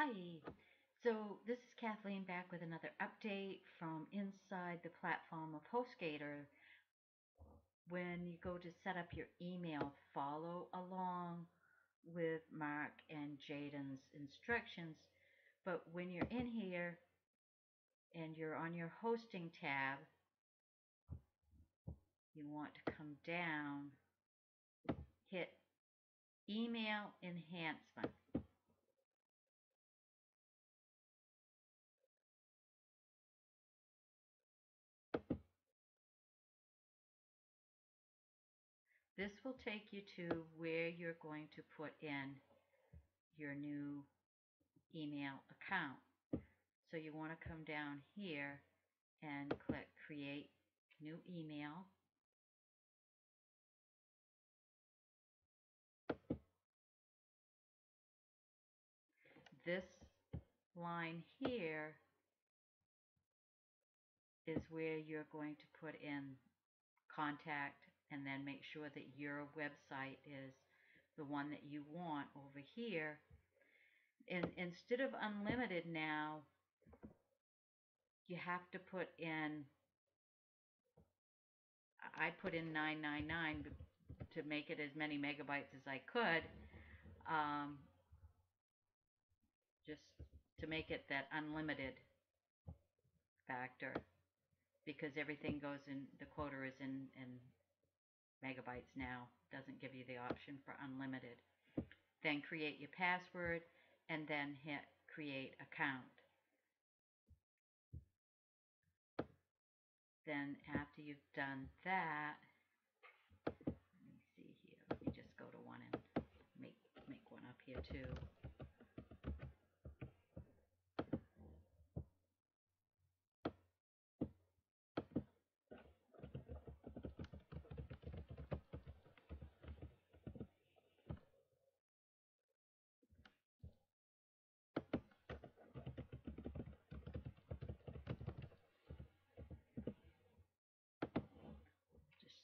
Hi, so this is Kathleen back with another update from inside the platform of HostGator. When you go to set up your email, follow along with Mark and Jaden's instructions. But when you're in here and you're on your hosting tab, you want to come down, hit email enhancement. This will take you to where you're going to put in your new email account. So you want to come down here and click create new email. This line here is where you're going to put in contact and then make sure that your website is the one that you want over here. And instead of unlimited now, you have to put in, I put in 999 to make it as many megabytes as I could, um, just to make it that unlimited factor because everything goes in, the quota is in, in megabytes now. Doesn't give you the option for unlimited. Then create your password and then hit create account. Then after you've done that, let me see here. Let me just go to one and make make one up here too.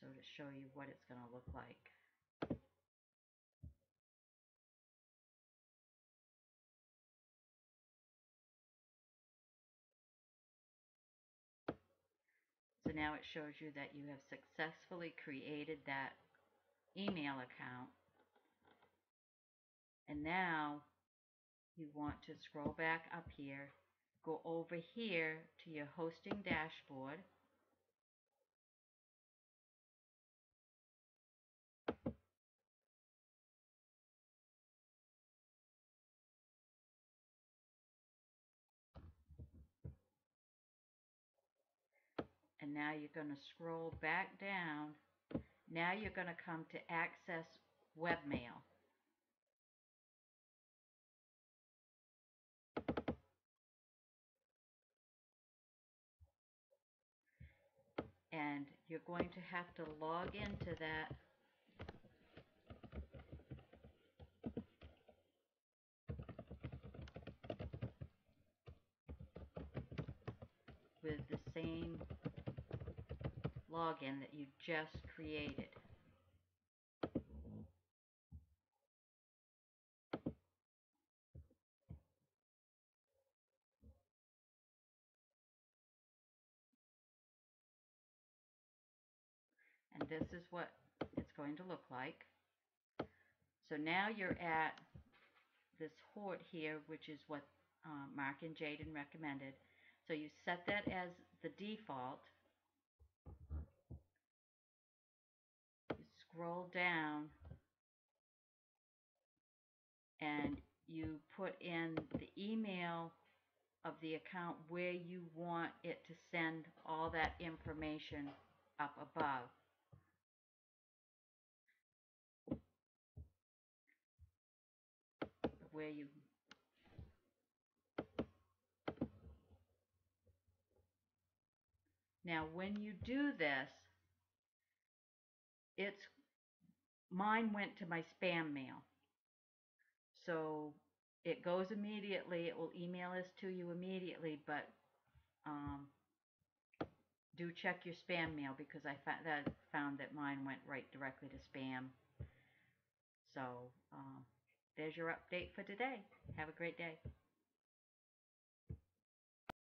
so to show you what it's going to look like. So now it shows you that you have successfully created that email account. And now you want to scroll back up here, go over here to your hosting dashboard, now you're going to scroll back down. Now you're going to come to access webmail. And you're going to have to log into that with the same login that you just created. And this is what it's going to look like. So now you're at this Horde here, which is what uh, Mark and Jaden recommended. So you set that as the default. You scroll down and you put in the email of the account where you want it to send all that information up above. Where you Now, when you do this, it's mine went to my spam mail. So it goes immediately. It will email this to you immediately, but um, do check your spam mail because I found that found that mine went right directly to spam. So um, there's your update for today. Have a great day.